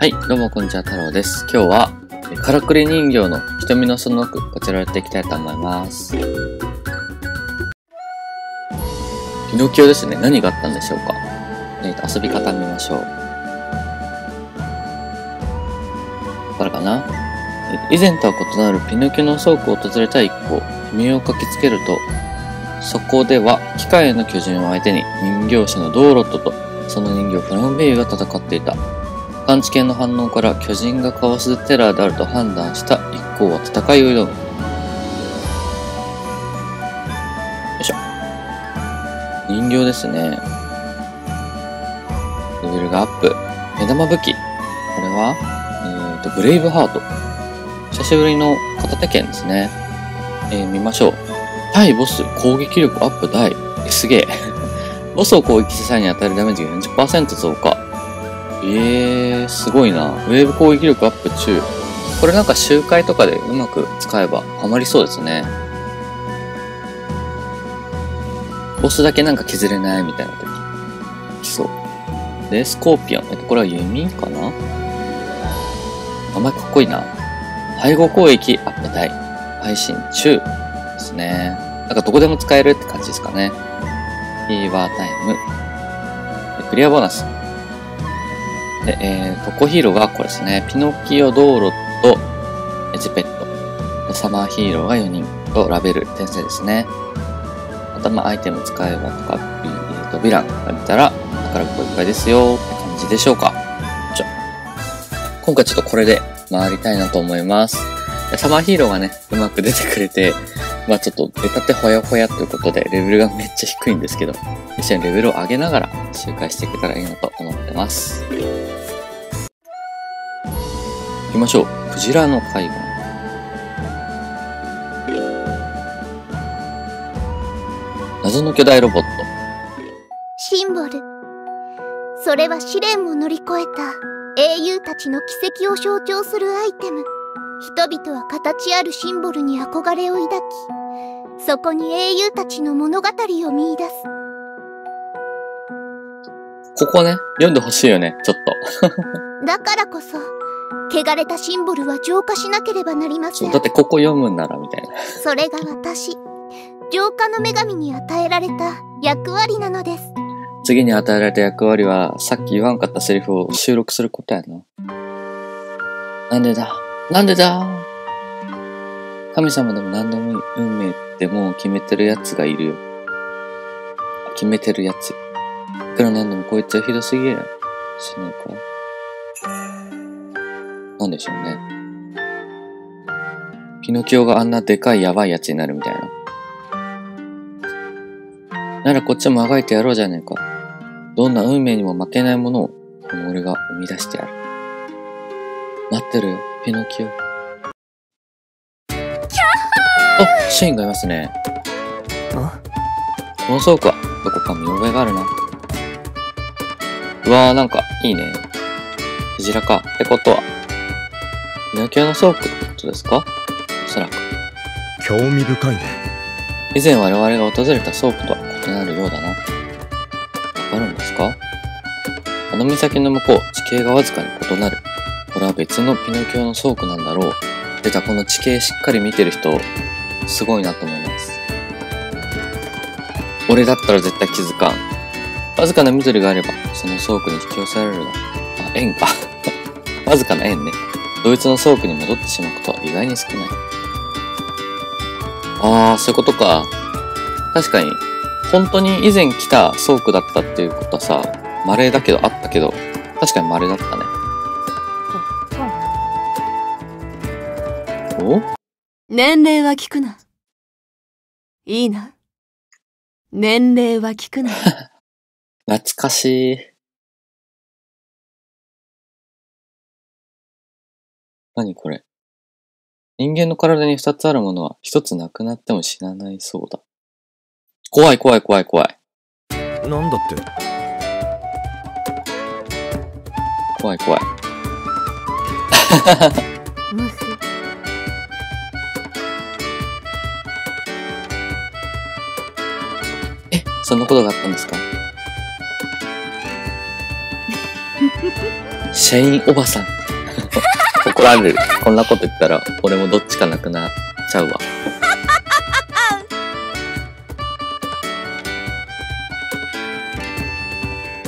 はい、どうもこんにちは、太郎です。今日は、えからくり人形の瞳のその奥、こちらやっていきたいと思います。ピノキオですね。何があったんでしょうか。えーと、遊び方見ましょう。わかるかな以前とは異なるピノキオの倉庫を訪れた一行、君をかきつけると、そこでは機械の巨人を相手に人形師のドーロットとその人形フランベイユが戦っていた。探知犬の反応から巨人がカオステラーであると判断した一行は戦いを挑む。よいしょ。人形ですね。レベルがアップ。目玉武器。これは、えーと、ブレイブハート。久しぶりの片手剣ですね。えー、見ましょう。対ボス攻撃力アップ大。えすげえ。ボスを攻撃した際に与えるダメージが40%増加。えー、すごいな。ウェーブ攻撃力アップ中。これなんか周回とかでうまく使えばハマりそうですね。ボスだけなんか削れないみたいな時。来そう。で、スコーピオン。えっと、これは弓かな？名前かっこいいな。背後攻撃アップ大。配信中ですね。なんかどこでも使えるって感じですかね。フィーバータイム。クリアボーナス。で、えー、トコヒーローがこれですね。ピノキオ、ドーロと、エジペット。サマーヒーローが4人とラベル、転生ですね。あと、まあ、アイテム使えばとか、えーと、ヴィランが見たら、宝箱いっぱいですよって感じでしょうか。じゃ今回ちょっとこれで回りたいなと思います。サマーヒーローがね、うまく出てくれて、まあちょっと出たてほやほやということで、レベルがめっちゃ低いんですけど、一緒にレベルを上げながら周回していけたらいいなと思ってます。行きましょう。クジラの海岸。謎の巨大ロボット。シンボルそれは試練を乗り越えた英雄たちの奇跡を象徴するアイテム人々は形あるシンボルに憧れを抱きそこに英雄たちの物語を見出すここね、読んでほしいよね、ちょっと。だからこそ汚れたシンボルは浄化しなければなりませんだってここ読むんなら、みたいな。それが私浄化の女神に与えられた役割なのです次に与えられた役割は、さっき言わんかったセリフを収録することやな。なんでだ？なんでだ？神様でも何でもいい。運命ってもう決めてるやつがいるよ。決めてるやつ。いくらなんでもこいつはひどすぎる。しないかなんでしょうね。ピノキオがあんなでかいやばいやつになるみたいな。ならこっちもあがいてやろうじゃねえか。どんな運命にも負けないものを、この俺が生み出してやる。待ってるよ、ピノキオ。あ、シェインがいますね。この倉庫は、どこか見覚えがあるな。うわー、なんか、いいね。クジラか。ってことは、ピノキオの倉庫ってことですか？おそらく。興味深いね以前我々が訪れた倉庫とは異なるようだな。わかるんですか？あの岬の向こう、地形がわずかに異なる。これは別のピノキオの倉庫なんだろう。出たこの地形しっかり見てる人、すごいなと思います。俺だったら絶対気づかん。わずかな緑があれば、その倉庫に引き寄せられるが。あ、円か。わずかな円ね。ドイツの倉庫に戻ってしまうことは意外に少ない。ああ、そういうことか。確かに、本当に以前来た倉庫だったっていうことはさ、稀だけどあったけど、確かに稀だったね。お？年齢は聞くな。いいな。年齢は聞くな。懐かしい。何これ人間の体に二つあるものは一つなくなっても死なないそうだ。怖い怖い怖い怖い。なんだって？怖い怖い。え、そんなことがあったんですか？シェインおばさん。怒られる。こんなこと言ったら、俺もどっちかなくなっちゃうわ。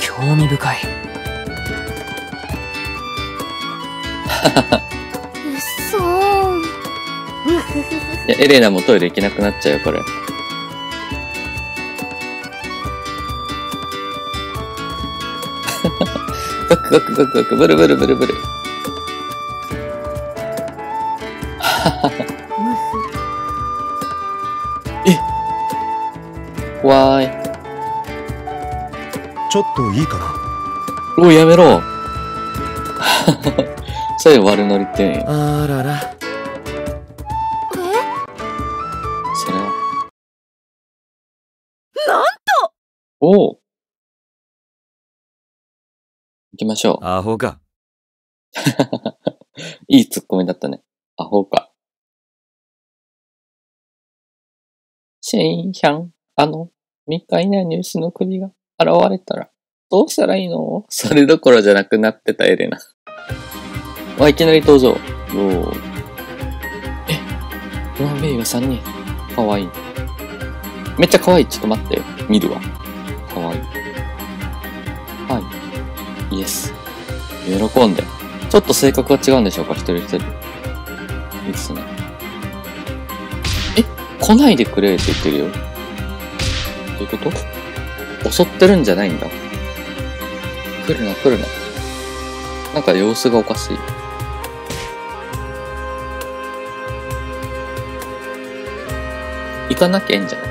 興味深い。うっそーん。いや、エレナもトイレ行けなくなっちゃうよ、これ。ガクガクガクガク、ブルブルブルブル。ちょっといいかなおい、やめろ。そういう悪ノリって。あららそれは。なんとおお行きましょう。アホか いいツッコミだったね。アホか。シェインヒャン、あの、未開な入試の首が現れたら、どうしたらいいの？それどころじゃなくなってたエレナ。わ、いきなり登場。おーえ、ロマンベイが3人。かわいい。めっちゃかわいい。ちょっと待って。見るわ。かわいい。はい。イエス。喜んで。ちょっと性格が違うんでしょうか、一人一人。いいですね。え、来ないでくれって言ってるよ。どういうこと？襲ってるんじゃないんだ。来るな、来るな。なんか様子がおかしい。行かなきゃいいんじゃない？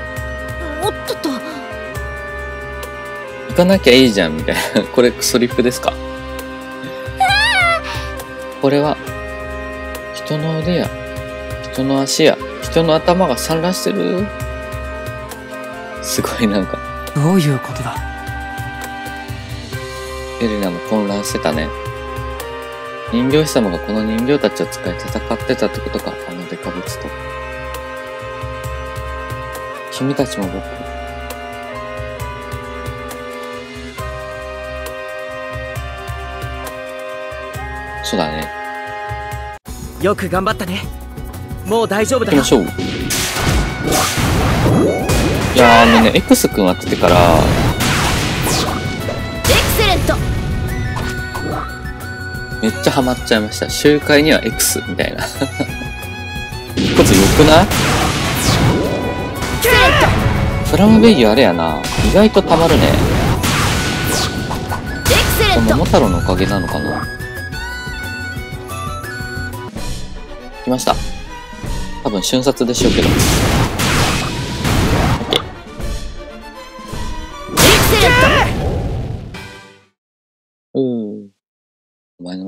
おっとっと。行かなきゃいいじゃん、みたいな。これクソリップですか？これは、人の腕や、人の足や、人の頭が散乱してる？すごいなんか、どういうことだ？エレナも混乱してたね。人形師様がこの人形たちを使い戦ってたってことか、あのデカブツと。君たちも僕、そうだね。よく頑張ったね。もう大丈夫だよ行きま。しょう。いやーあのね、X 君当ててから、めっちゃハマっちゃいました。集会には X みたいな。こいつ良くない？フラムベイギーあれやな。意外とたまるね。エクセレント桃太郎のおかげなのかな来ました。多分瞬殺でしょうけど。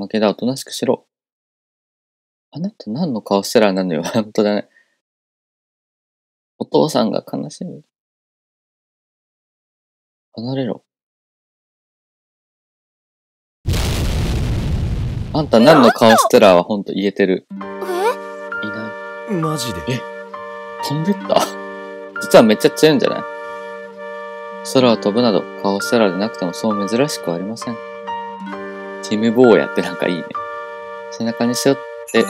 の負けだ、おとなしくしろ。あなた何の顔してらなのよ、本当だね。お父さんが悲しむ。離れろ。あんた何の顔してらはほんと言えてる。トいない。マジで飛んでった？実はめっちゃ強いんじゃない？空を飛ぶなど顔ステラでなくてもそう珍しくはありません。チーム坊やってなんかいいね。背中に背負って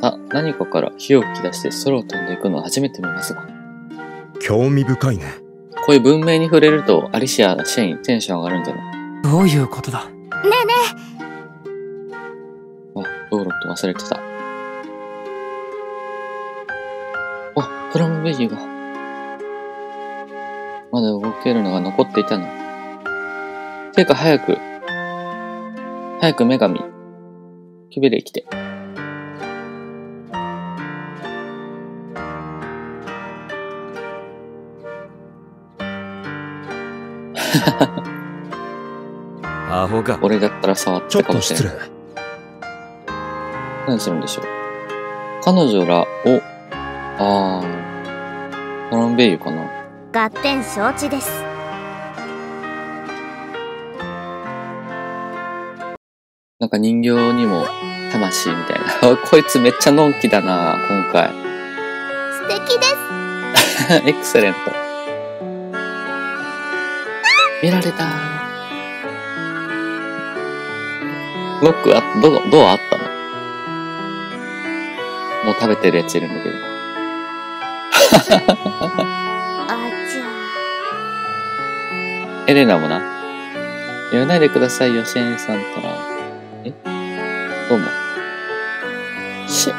た何かから火を吹き出して空を飛んでいくのは初めて見ますが。興味深いねこういう文明に触れるとアリシア、シェイン、テンション上がるんじゃない？どういうことだ？ねえねあ、道路って忘れてた。あ、プラムベギーが。まだ動けるのが残っていたの。てか早く、早く女神、キビレ来て。アホか。俺だったら触ったかもしれっと失ない。礼。何するんでしょう。彼女らを、あー、プラムベイユかな。え合点承知ですなんか人形にも魂みたいな。こいつめっちゃのんきだな、今回。素敵です エクセレント。見られた。ロックあ、ドア、ドアあったの？もう食べてるやついるんだけど。あちゃエレナもな。言わないでくださいよ、シェーンさんたら。どうも。し、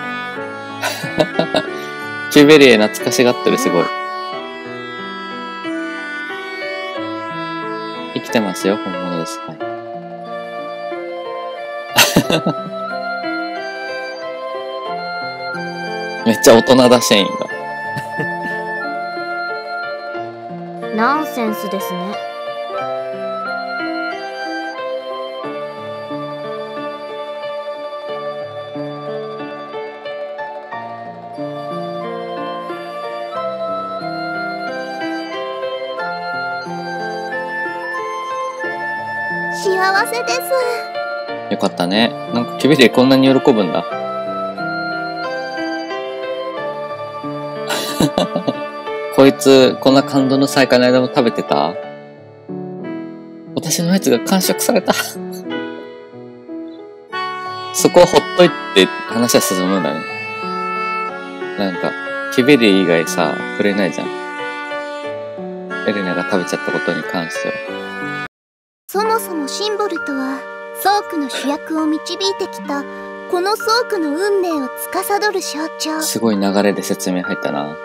キュベリエ懐かしがってる、すごい。生きてますよ、本物です。はい。めっちゃ大人だ、シェーンが。ナンセンスですねせですよかったね。なんかキュベリこんなに喜ぶんだ。こいつ、こんな感動の再会の間も食べてた？私のやつが完食された？そこはほっといて話は進むんだね。なんか、キュベリ以外さ、触れないじゃん。エレナが食べちゃったことに関しては。そもそもシンボルとはソークの主役を導いてきたこのソークの運命を司る象徴すごい流れで説明入ったな。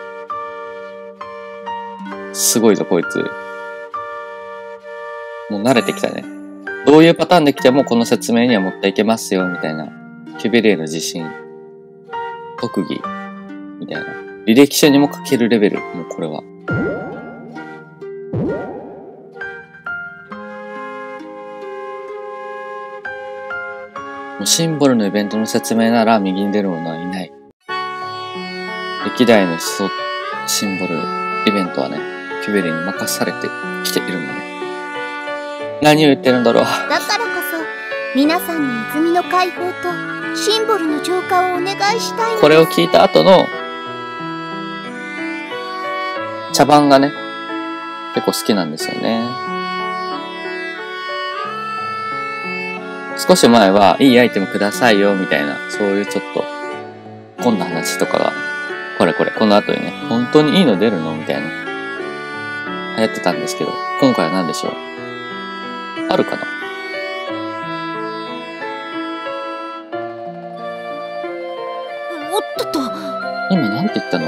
すごいぞ、こいつ。もう慣れてきたね。どういうパターンで来てもこの説明には持っていけますよ、みたいな。キュベリエの自信。特技。みたいな。履歴書にも書けるレベル。もうこれは。シンボルのイベントの説明なら右に出る者はいない。歴代のそシンボルイベントはね、キュベリに任されてきているのね。何を言ってるんだろう。だからこそ皆さんに泉の解放とシンボルの浄化をお願いしたいこれを聞いた後の茶番がね、結構好きなんですよね。少し前は、いいアイテムくださいよ、みたいな、そういうちょっと、こんな話とかが、これこれ、この後にね、本当にいいの出るの？みたいな、流行ってたんですけど、今回は何でしょう？あるかな？おっとっと。今なんて言ったの？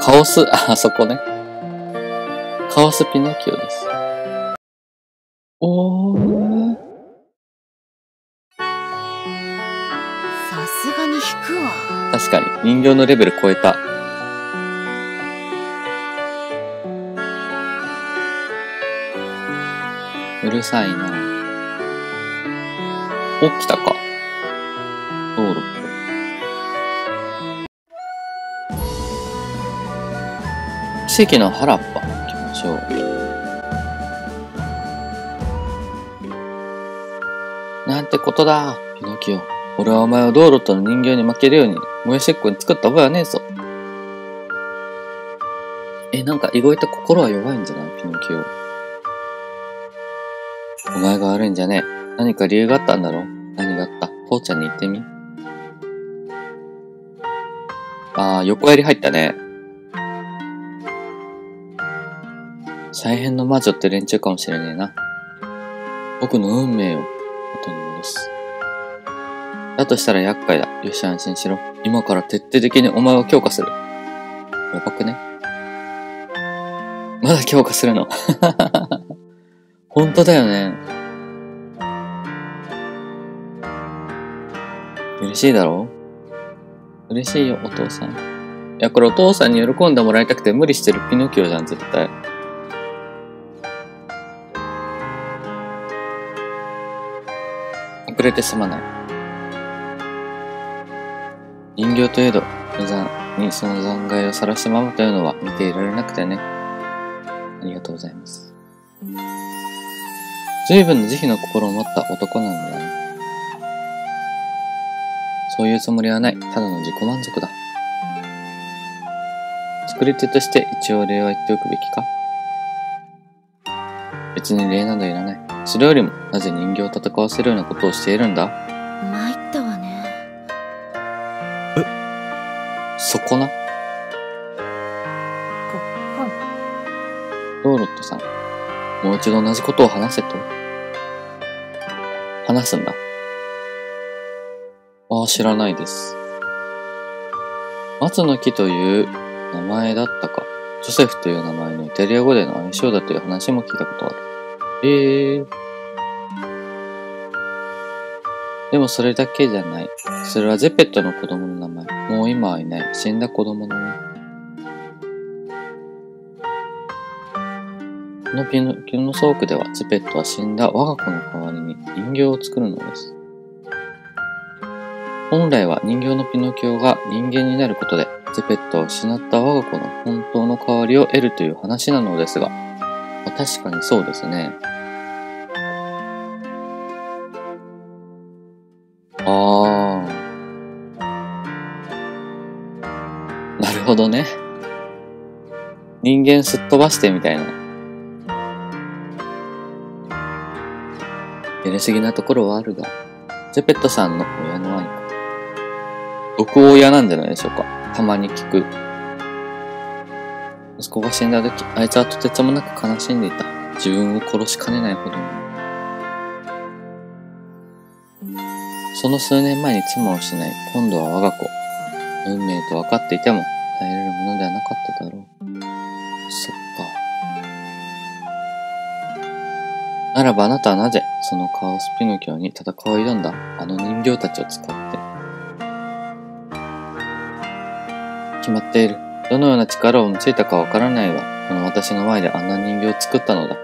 カオス、あ、あそこね。カオスピノキオです。おー。さすがに引くわ。確かに、人形のレベル超えた。うるさいなお、来たか。道路。奇跡の原っぱしょう。なんてことだ、ピノキオ。俺はお前を道路との人形に負けるように、燃やしっこに作った覚えはねえぞ。え、なんか意外と心は弱いんじゃない？ピノキオ。お前が悪いんじゃねえ。何か理由があったんだろ？何があった？父ちゃんに言ってみ。あー、横槍入ったね。再編の魔女って連中かもしれねえな。僕の運命を元に戻す。だとしたら厄介だ。よし、安心しろ。今から徹底的にお前を強化する。やばくね？まだ強化するの？本当だよね。嬉しいだろ？嬉しいよ、お父さん。いや、これお父さんに喜んでもらいたくて無理してるピノキオじゃん、絶対。遅れてすまない。人形といえど、無残にその残骸を晒したままというのは見ていられなくてね。ありがとうございます。随分の慈悲の心を持った男なんだね。そういうつもりはない。ただの自己満足だ。作り手として一応礼は言っておくべきか別に礼などいらない。それよりも、なぜ人形を戦わせるようなことをしているんだ？参ったわねそこな？こローロットさん、もう一度同じことを話せと？話すんだ。ああ、知らないです。松の木という名前だったか、ジョセフという名前のイタリア語での相性だという話も聞いたことある。ええー。でもそれだけじゃない。それはゼペットの子供の名前。もう今はいない。死んだ子供のね。このピノキオの倉庫では、ゼペットは死んだ我が子の代わりに人形を作るのです。本来は人形のピノキオが人間になることで、ゼペットを失った我が子の本当の代わりを得るという話なのですが、確かにそうですね。あー。なるほどね。人間すっ飛ばしてみたいな。やりすぎなところはあるが、ゼペットさんの親の愛か。毒親なんじゃないでしょうか。たまに聞く。息子が死んだ時、あいつはとてつもなく悲しんでいた。自分を殺しかねないほどに。その数年前に妻を失い、今度は我が子。運命と分かっていても耐えれるものではなかっただろう。そっか。ならばあなたはなぜ、そのカオスピノキオに戦いを挑んだあの人形たちを使って。決まっている。どのような力を用いたかわからないが、この私の前であんな人形を作ったのだ。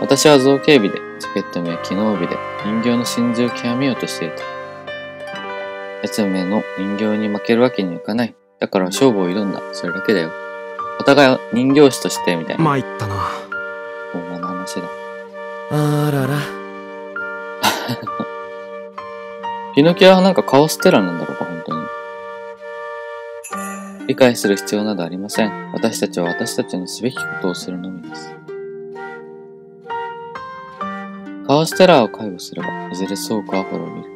私は造形美で、チケット目や機能美で人形の真珠を極めようとしていた。奴めの人形に負けるわけにはいかない。だから勝負を挑んだ。それだけだよ。お互い人形師としてみたいな。参ったな。ほんまの話だ。あらら。ピノキオはなんかカオステラなんだろうか。理解する必要などありません。私たちは私たちのすべきことをするのみです。カオステラーを介護すれば、いずれ倉庫は滅びる。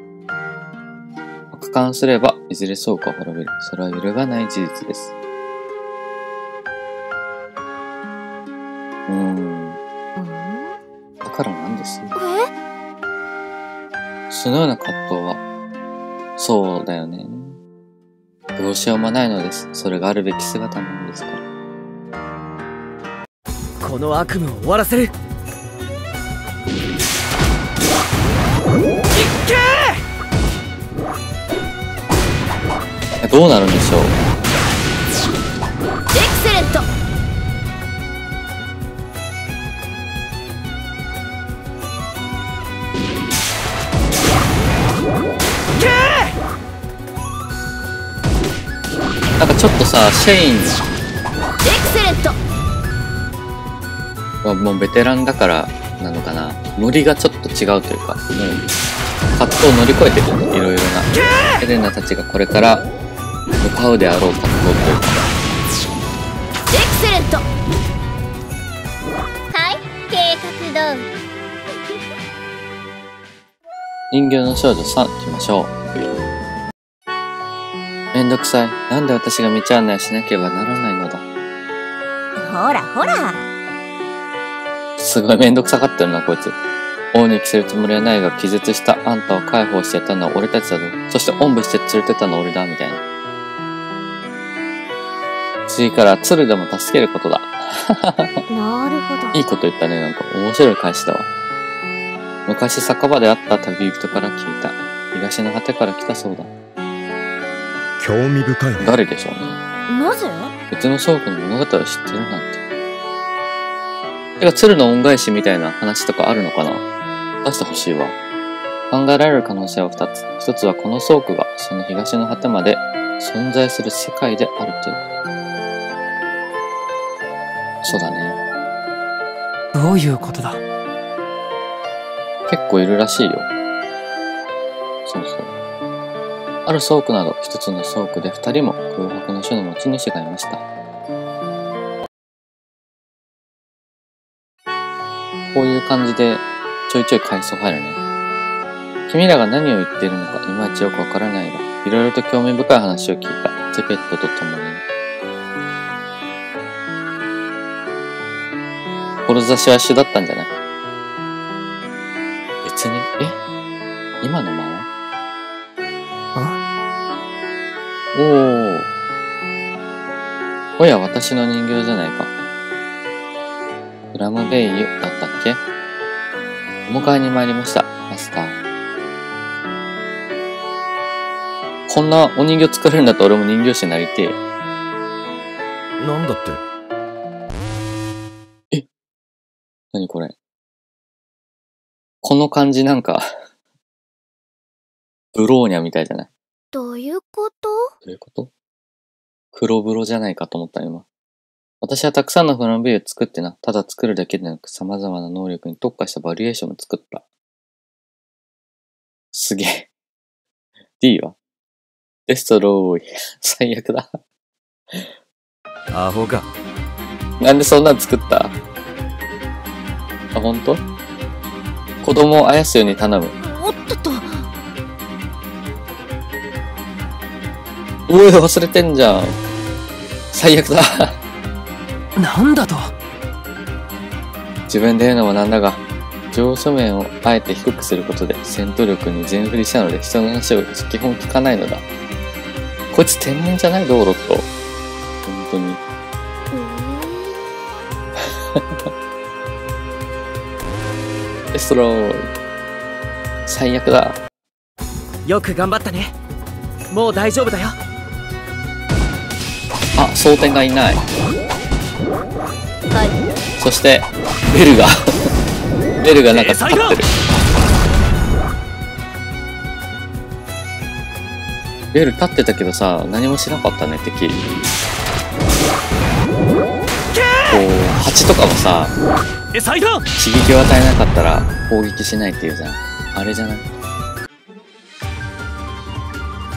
悪感すれば、いずれ倉庫は滅びる。それは揺るがない事実です。うーん。うんだからなんですえ？そのような葛藤は、そうだよね。どうしようもないのです。それがあるべき姿なのですから。この悪夢を終わらせるどうなるんでしょうちょっとさ、シェインエクセレントはもうベテランだからなのかな。ノリがちょっと違うというか、もう、葛藤を乗り越えてるよね。いろいろな。エレナたちがこれから向かうであろう葛藤というか。エクセレントはい計画通り人形の少女さん行きましょう。めんどくさい。なんで私が道案内をしなければならないのだ。ほらほらすごいめんどくさがってるな、こいつ。王に着せるつもりはないが、気絶したあんたを解放してやったのは俺たちだぞ。そしておんぶして連れてったのは俺だ、みたいな。次から鶴でも助けることだ。なるほどいいこと言ったね、なんか面白い返しだわ。昔酒場で会った旅人から聞いた。東の果てから来たそうだ。興味深いね。誰でしょうね。なぜ？別の倉庫の物語を知ってるなんて。てか、鶴の恩返しみたいな話とかあるのかな？出してほしいわ。考えられる可能性は二つ。一つはこの倉庫がその東の果てまで存在する世界であるということ。そうだね。どういうことだ？結構いるらしいよ。ある倉庫など一つの倉庫で二人も空白の書の持ち主がいました。こういう感じでちょいちょい回想入るね。君らが何を言っているのかいまいちよくわからないが、いろいろと興味深い話を聞いた。ゼペットと共にね。志は一緒だったんじゃない？おや、私の人形じゃないか。プラムベイユだったっけ？お迎えに参りました、マスター。こんなお人形作れるんだったら俺も人形師になりてえ。なんだって？何これ？この感じなんか、ブローニャみたいじゃない？どういうこと？どういうこと？黒風呂じゃないかと思った今。私はたくさんのフランベイを作ってな、ただ作るだけでなく様々な能力に特化したバリエーションも作った。すげえ。D は？デストローイ。最悪だ。アホかなんでそんなん作った？あ、ほんと子供をあやすように頼む。おっとっとおい、忘れてんじゃん。最悪だ。なんだと？自分で言うのもなんだが、上書面をあえて低くすることで戦闘力に全振りしたので人の話を基本聞かないのだ。こいつ天然じゃない道路と。本当に。エストローイ。最悪だ。よく頑張ったねもう大丈夫だよあ、蒼天がいない。はいそして、ベルが、ベルがなんか立ってる。ベル立ってたけどさ、何もしなかったね、敵。こう、蜂とかもさ、刺激を与えなかったら攻撃しないっていうじゃん。あれじゃない？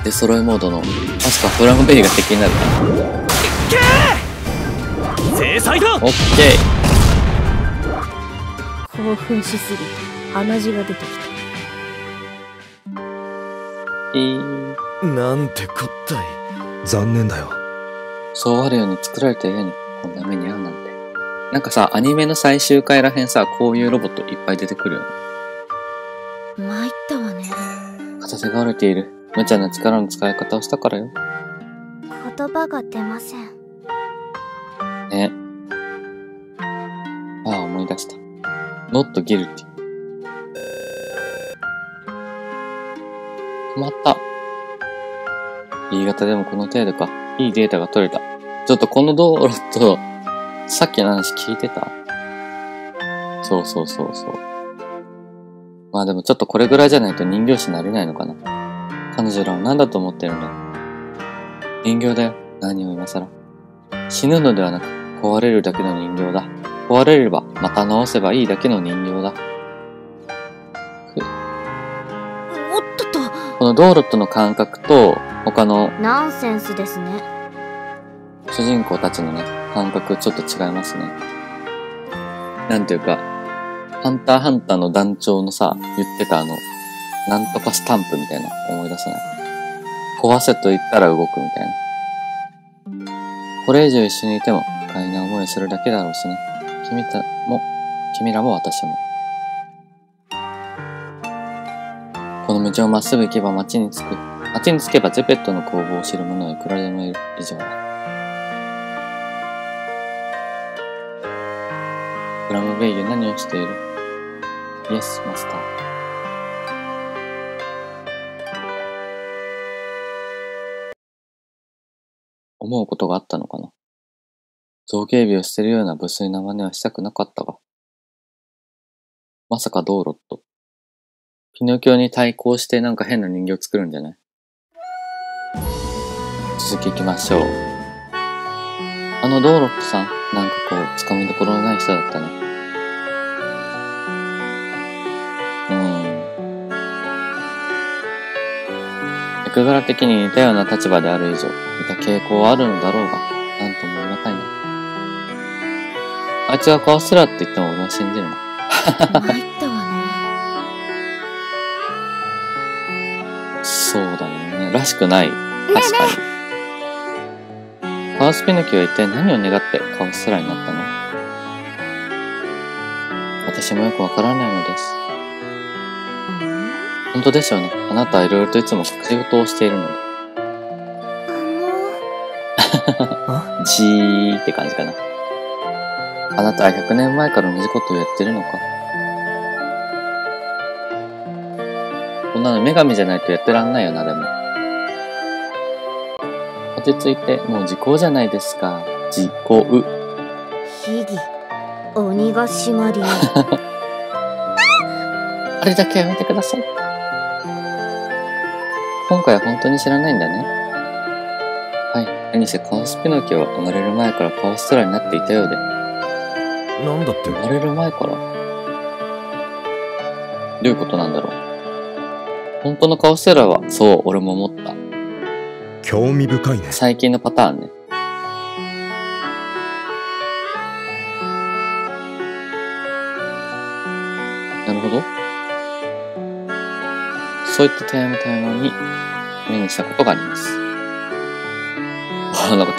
で、揃いモードの、確かフラムベイが敵になるな。正サイドオッケ興奮しすぎて鼻血が出てきたー。いい。なんてこったい残念だよそうあるように作られた家にこんな目に遭うなんて。なんかさ、アニメの最終回らへんさ、こういうロボットいっぱい出てくるよね。参ったわね片手が折れている。無茶な力の使い方をしたからよ。言葉が出ませんね。ああ、思い出した。not guilty。止まった。新潟でもこの程度か。いいデータが取れた。ちょっとこの道路と、さっきの話聞いてた？そうそうそうそう。まあでもちょっとこれぐらいじゃないと人形師になれないのかな。彼女らは何だと思ってるんだ？人形だよ。何を今更？死ぬのではなく、壊れるだけの人形だ。壊れれば、また直せばいいだけの人形だ。おっとっとこの道路との感覚と、他のナンセンスですね主人公たちのね、感覚ちょっと違いますね。なんていうか、ハンターハンターの団長のさ、言ってたあの、なんとかスタンプみたいな思い出せない。壊せと言ったら動くみたいな。これ以上一緒にいても不快な思いするだけだろうしね。君たも、君らも私も。この道をまっすぐ行けば街に着く。街に着けばゼペットの工房を知る者はいくらでもいる以上だ。ブラムベイユ何をしている？イエス、マスター。思うことがあったのかな造形美を捨てるような無粋な真似はしたくなかったが。まさかドーロット。ピノキオに対抗してなんか変な人形作るんじゃない？続き行きましょう。あのドーロットさん、なんかこう、つかみどころのない人だったね。うん。役柄的に似たような立場である以上、傾向はあるのだろうが、なんとも言い難いな。あいつが壊すらって言っても俺は信じるな。参ったわね。そうだね。らしくない。確かに。カオスピノキは一体何を願ってカオステラになったの？私もよくわからないのです。本当ですよね。あなたはいろいろといつも隠し事をしているので。じーって感じかな。あなたは100年前から同じことをやってるのか？こんなの女神じゃないとやってらんないよな、でも。落ち着いて、もう時効じゃないですか。時効。秘技。鬼ヶ島流。あれだけやめてください。今回は本当に知らないんだね。はい。何せカオスピノキオは生まれる前からカオストラになっていたようで。なんだって？生まれる前から？どういうことなんだろう？本当のカオステラは、そう、俺も思った。興味深いね。最近のパターンね。なるほど。そういったテーマテーマに目にしたことがあります。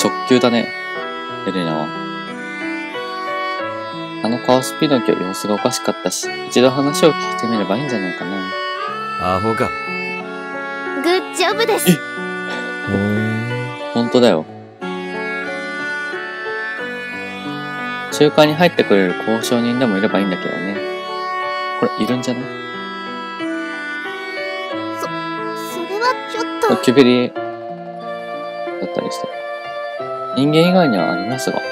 直球だね。エレナは。あのカオスピノキオ様子がおかしかったし、一度話を聞いてみればいいんじゃないかな。アホか。グッジョブですほーん。本当だよ。中間に入ってくれる交渉人でもいればいいんだけどね。これ、いるんじゃない？それはちょっことれ、キュベリエだったりして。人間以外にはありますが。え？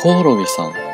コオロギさん。